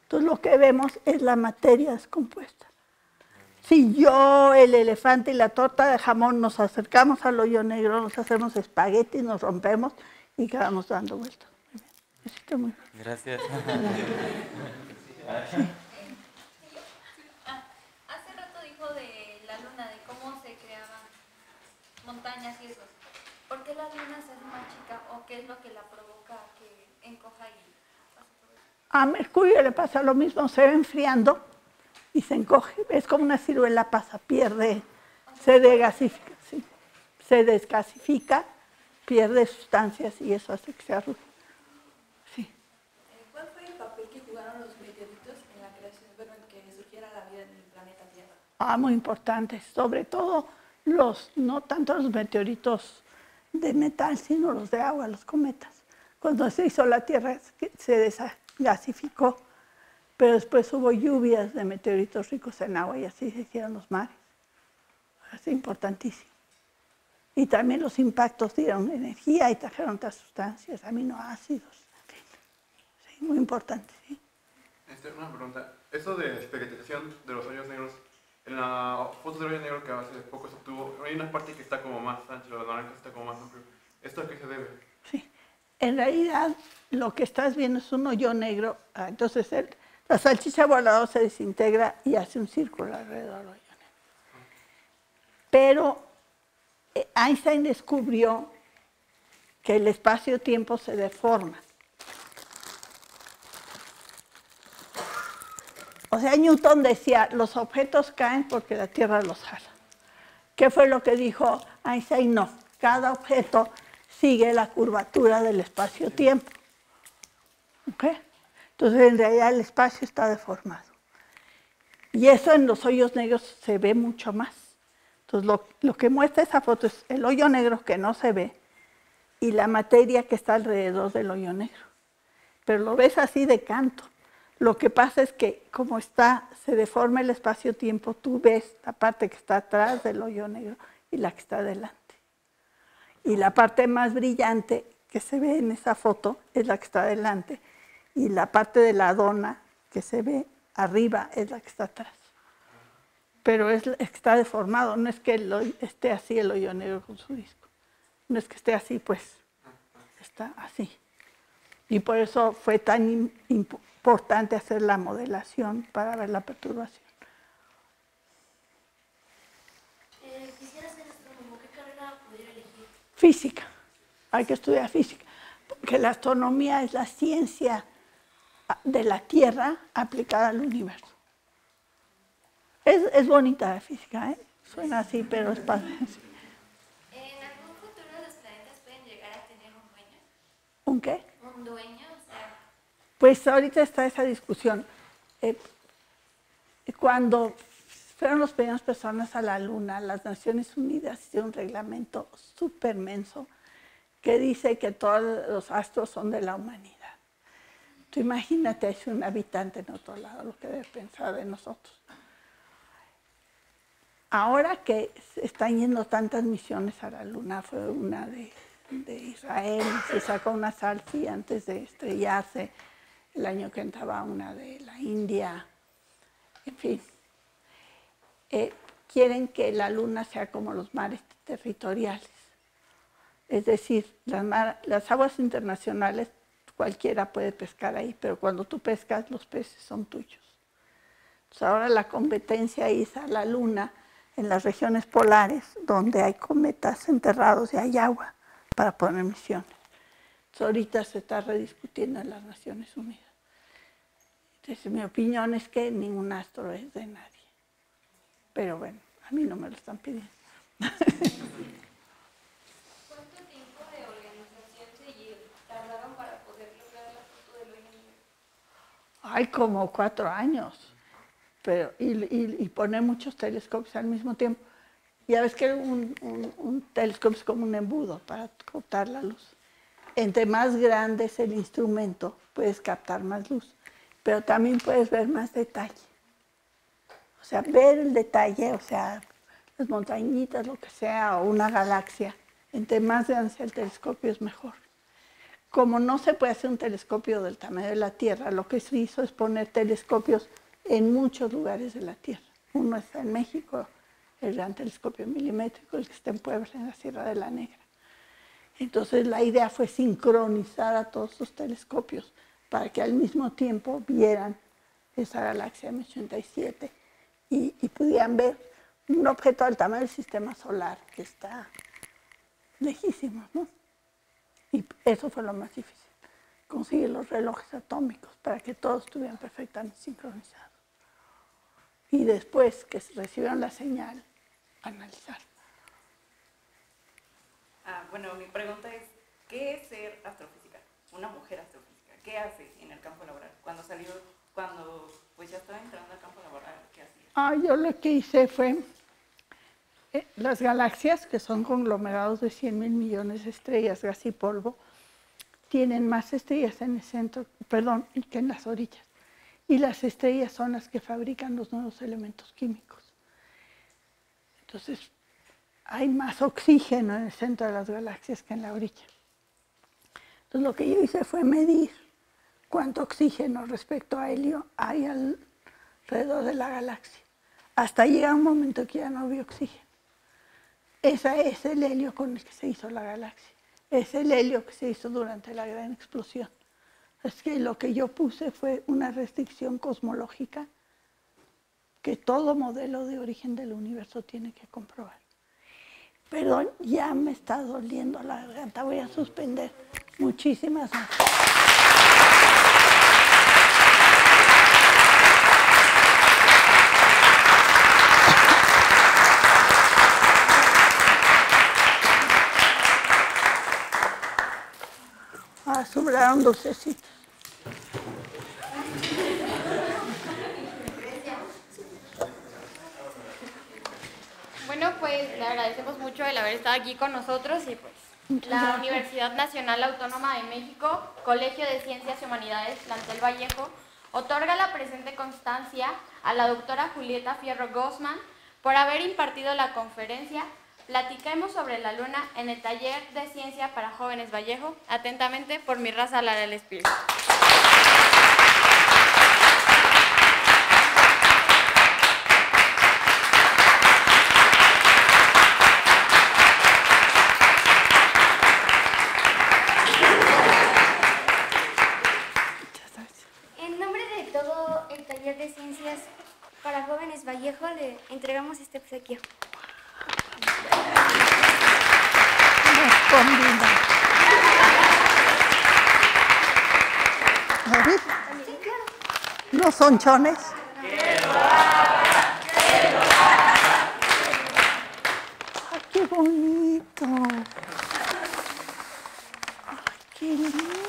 Entonces lo que vemos es la materia descompuesta. Si yo, el elefante y la torta de jamón nos acercamos al hoyo negro, nos hacemos espaguetis, nos rompemos y quedamos dando vueltas. Muy bien. Gracias. Ah, hace rato dijo de la luna, de cómo se creaban montañas y eso. ¿Por qué la luna se hace más chica o qué es lo que la provoca a que encoja y? A Mercurio le pasa lo mismo, se va enfriando y se encoge. Es como una ciruela pasa, pierde, se degasifica, sí. se desgasifica, pierde sustancias y eso hace que se arrugue. Sí. Eh, ¿Cuál fue el papel que jugaron los meteoritos en la creación, bueno, en que surgiera la vida en el planeta Tierra? Ah, muy importantes, sobre todo los, no tanto los meteoritos de metal, sino los de agua, los cometas. Cuando se hizo la Tierra se desgasificó, pero después hubo lluvias de meteoritos ricos en agua y así se hicieron los mares. Es importantísimo. Y también los impactos dieron energía y trajeron otras sustancias, aminoácidos. Sí, muy importante, sí. Este, una pregunta. Eso de especialización de los hoyos negros, en la foto del hoyo negro que hace poco se obtuvo, hay una parte que está como más ancha, la naranja está como más amplio. ¿Esto a qué se debe? Sí. En realidad, lo que estás viendo es un hoyo negro. Ah, Entonces, el- la salchicha voladora se desintegra y hace un círculo alrededor del hoyo negro. Pero Einstein descubrió que el espacio-tiempo se deforma. O sea, Newton decía, los objetos caen porque la Tierra los jala. ¿Qué fue lo que dijo Einstein? No, cada objeto sigue la curvatura del espacio-tiempo. ¿Ok? Entonces, en realidad el espacio está deformado. Y eso en los hoyos negros se ve mucho más. Entonces, lo, que muestra esa foto es el hoyo negro que no se ve y la materia que está alrededor del hoyo negro. Pero lo ves así de canto. Lo que pasa es que como está, se deforma el espacio-tiempo, tú ves la parte que está atrás del hoyo negro y la que está delante. Y la parte más brillante que se ve en esa foto es la que está delante. Y la parte de la dona que se ve arriba es la que está atrás. Pero es, está deformado, no es que lo- esté así el hoyo negro con su disco. No es que esté así, pues está así. Y por eso fue tan im- importante hacer la modelación para ver la perturbación. Eh, quisiera ser astrónomo, ¿qué carrera pudiera elegir? Física, hay que estudiar física, porque la astronomía es la ciencia de la Tierra aplicada al universo. Es, es bonita la física, ¿eh? suena así, pero es padre. ¿En algún futuro los planetas pueden llegar a tener un dueño? ¿Un qué? ¿Un dueño? O sea, Pues ahorita está esa discusión. Eh, cuando fueron las primeras personas a la Luna, las Naciones Unidas hicieron un reglamento súper menso que dice que todos los astros son de la humanidad. Tú imagínate, es un habitante en otro lado, lo que debe pensar de nosotros. Ahora que están yendo tantas misiones a la Luna, fue una de, Israel, se sacó una salsi antes de estrellarse, el año que entraba una de la India, en fin. Eh, quieren que la Luna sea como los mares territoriales. Es decir, las, las aguas internacionales cualquiera puede pescar ahí, pero cuando tú pescas los peces son tuyos. Entonces ahora la competencia es a la Luna en las regiones polares, donde hay cometas enterrados y hay agua para poner misiones. Entonces, ahorita se está rediscutiendo en las Naciones Unidas. Entonces mi opinión es que ningún astro es de nadie. Pero bueno, a mí no me lo están pidiendo. Hay como cuatro años. Pero, y, y- poner muchos telescopios al mismo tiempo. Ya ves que un, un- un telescopio es como un embudo para captar la luz. Entre más grande es el instrumento, puedes captar más luz, pero también puedes ver más detalle. O sea, ver el detalle, o sea, las montañitas, lo que sea, o una galaxia, entre más grande sea el telescopio es mejor. Como no se puede hacer un telescopio del tamaño de la Tierra, lo que se hizo es poner telescopios en muchos lugares de la Tierra. Uno está en México, el gran telescopio milimétrico, el que está en Puebla, en la Sierra de la Negra. Entonces la idea fue sincronizar a todos los telescopios para que al mismo tiempo vieran esa galaxia M87 y, pudieran ver un objeto del tamaño del sistema solar que está lejísimo, ¿no? Y eso fue lo más difícil, conseguir los relojes atómicos para que todos estuvieran perfectamente sincronizados. Y después que recibieron la señal, analizar. Ah, bueno, mi pregunta es, ¿qué es ser astrofísica? Una mujer astrofísica. ¿Qué hace en el campo laboral? Cuando salió, cuando pues ya estaba entrando al campo laboral, ¿qué hacía? Ah, yo lo que hice fue eh, las galaxias, que son conglomerados de 100 mil millones de estrellas, gas y polvo, tienen más estrellas en el centro, perdón, y que en las orillas. Y las estrellas son las que fabrican los nuevos elementos químicos. Entonces, hay más oxígeno en el centro de las galaxias que en la orilla. Entonces, lo que yo hice fue medir cuánto oxígeno respecto a helio hay alrededor de la galaxia. Hasta llega un momento que ya no había oxígeno. Ese es el helio con el que se hizo la galaxia. Es el helio que se hizo durante la gran explosión. Es que lo que yo puse fue una restricción cosmológica que todo modelo de origen del universo tiene que comprobar. Perdón, ya me está doliendo la garganta, voy a suspender. Muchísimas gracias. Ah, sobraron dulcecitos. Bueno, pues le agradecemos mucho el haber estado aquí con nosotros y pues la. Universidad Nacional Autónoma de México, Colegio de Ciencias y Humanidades, Plantel Vallejo, otorga la presente constancia a la doctora Julieta Fierro Gosman por haber impartido la conferencia Platiquemos sobre la luna en el taller de ciencia para jóvenes Vallejo, atentamente por mi raza Lara del Espíritu. En nombre de todo el taller de ciencias para jóvenes Vallejo, le entregamos este obsequio. Combina. ¿A ver? Sí, claro. ¿No son chones? ¡Ay, qué bonito! ¡Ay, qué lindo!